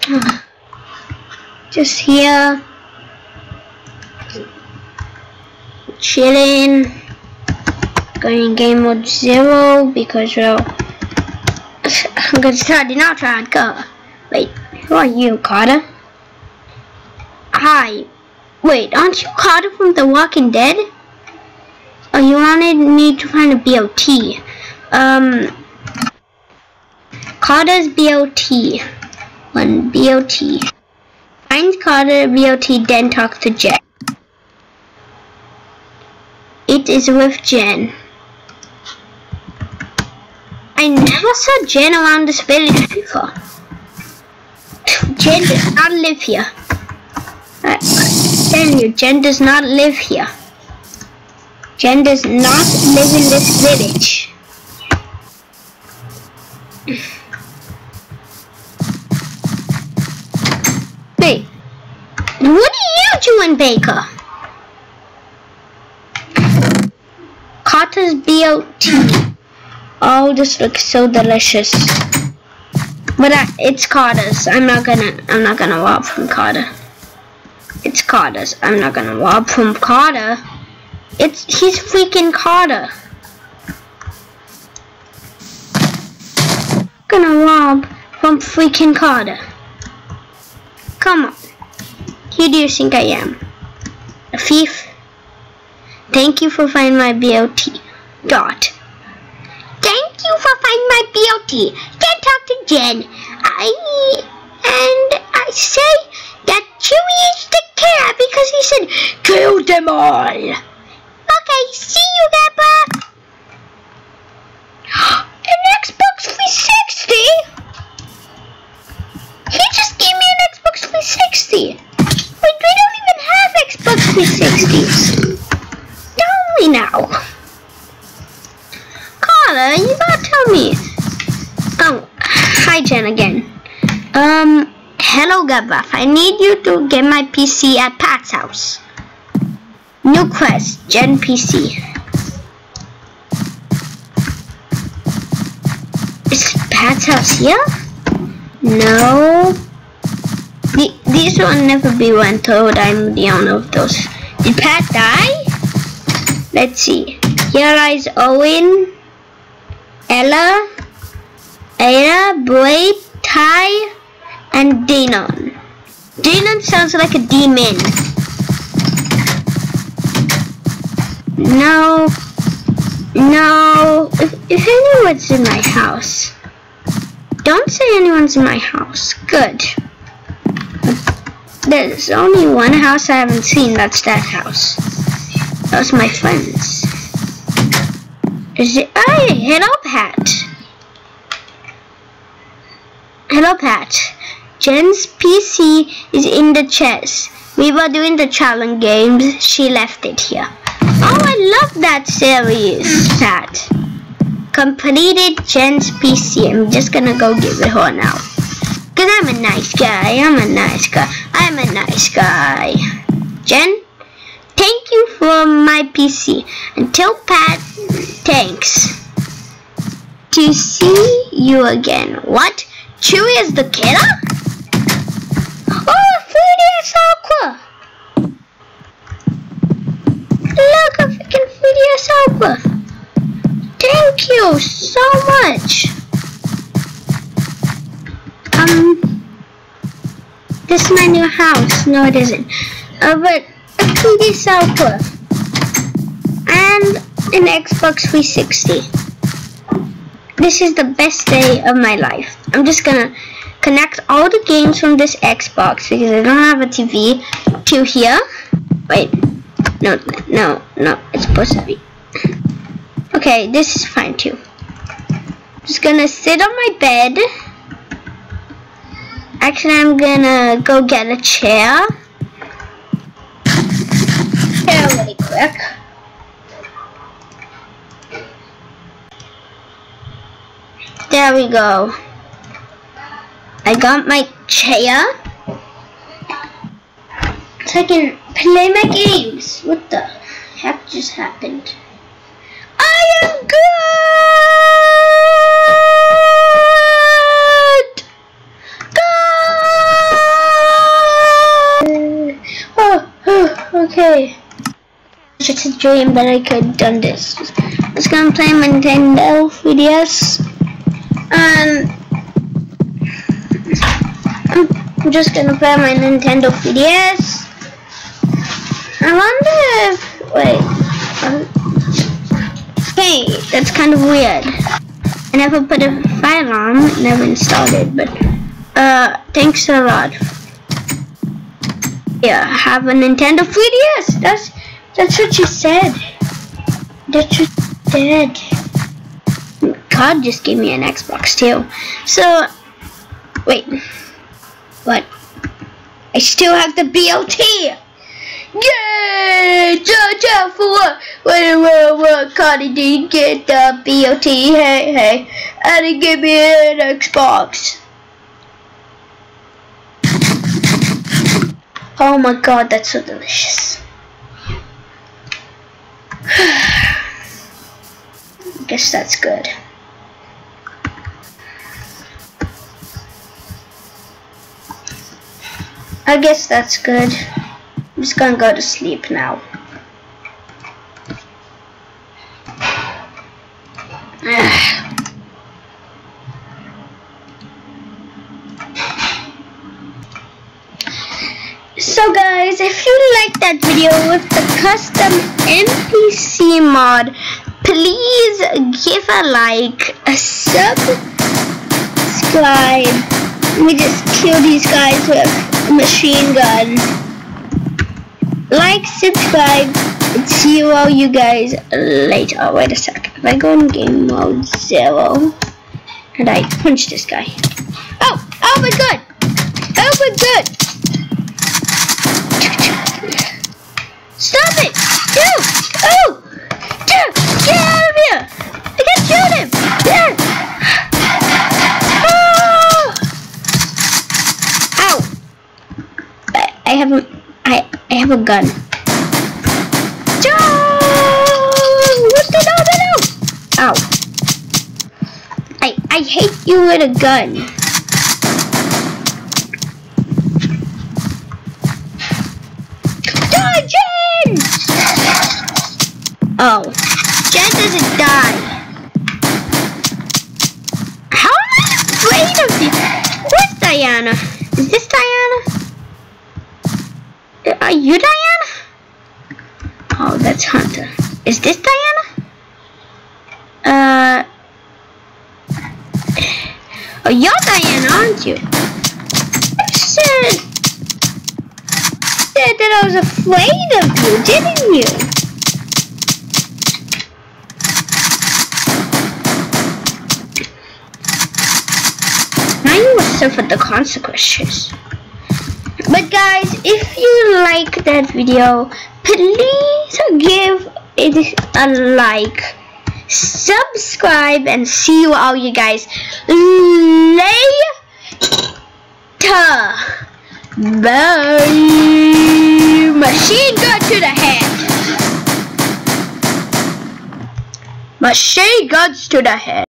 Just here. Chilling. Going game mode zero because well I'm gonna start the now try and go. Wait, who are you, Carter? Hi. Wait, aren't you Carter from The Walking Dead? Oh, you wanted me to find a BOT. Um, Carter's BOT. BOT. Find Carter BOT, then talk to Jen. It is with Jen. I never saw Jen around this village before. Jen does not live here. I tell you, Jen does not live here. Jen does not live in this village. doing, Baker? Carter's BOT. Oh, this looks so delicious. But it's Carter's. I'm not gonna. I'm not gonna rob from Carter. It's Carter's. I'm not gonna rob from Carter. It's he's freaking Carter. Gonna rob from freaking Carter. Come on. Who do you think I am? A thief? Thank you for finding my BOT. Dot. Thank you for finding my BOT. Then talk to Jen. I and I say that Chewie is the killer because he said kill them all. Okay, see you, Peppa. You gotta tell me. Oh, hi Jen again. Um, hello Gabraf. I need you to get my PC at Pat's house. New quest, Jen PC. Is Pat's house here? No. The, these will never be when told I'm the owner of those. Did Pat die? Let's see. Here lies Owen, Ella, Ada, Boyd, Ty, and Danon. Danon sounds like a demon. No, no. If, if anyone's in my house, don't say anyone's in my house. Good. There's only one house I haven't seen. That's that house. That's my friends. Is it? Hey, hello, Pat. Hello, Pat. Jen's PC is in the chest. We were doing the challenge games. She left it here. Oh, I love that series, Pat. Completed Jen's PC. I'm just gonna go give it her now. Cause I'm a nice guy. I'm a nice guy. I'm a nice guy. Jen, for my PC. Until Pat, thanks. To see you again. What? Chewie is the killer? Oh, 3DS Aqua! Look, a freaking 3DS Aqua! Thank you so much! Um, this is my new house. No, it isn't. Uh, but 3DS Aqua. And an Xbox 360 this is the best day of my life. I'm just gonna connect all the games from this Xbox because I don't have a TV to here. Wait, no, no, no, it's supposed to be. Okay, this is fine too. Just gonna sit on my bed. Actually, I'm gonna go get a. Chair There we go. I got my chair. So I can play my games. What the heck just happened? I am good! Good! Oh, okay. It's just a dream that I could have done this. Just gonna play Nintendo 3DS. And I'm just gonna play my Nintendo 3DS. I wonder if wait. Um, hey, that's kind of weird. I never put a file on, never installed it, but uh, thanks a lot. Yeah, have a Nintendo 3DS. That's that's what you said. That's what you said. God just gave me an Xbox too. So, wait. What? I still have the BOT. Yay! Judge for what? What, what, what? Connie didn't get the BOT. Hey, hey. And he gave me an Xbox. Oh my god, that's so delicious. I guess that's good. I guess that's good. I'm just gonna go to sleep now. So guys, if you like that video with the custom NPC mod, please give a like, a sub, subscribe. Me just kill these guys with machine gun. Like, subscribe, and see you all you guys later. Oh, wait a sec. If I go in game mode zero, and I punch this guy. Oh, oh my god! Oh my god! Stop it! Dude! Oh! Gun. What the no no no! Ow! I I hate you with a gun. Dodge! Oh. Jen doesn't die. How am I afraid of this? Where's Diana? Is this Diana? Are you Diana? Oh, that's Hunter. Is this Diana? Uh. Oh, you're Diana, aren't you? said, said that I was afraid of you, didn't you? Now you will suffer the consequences. But guys, if you like that video, please give it a like, subscribe, and see you all you guys later. Bye. Machine gun to the head. Machine guns to the head.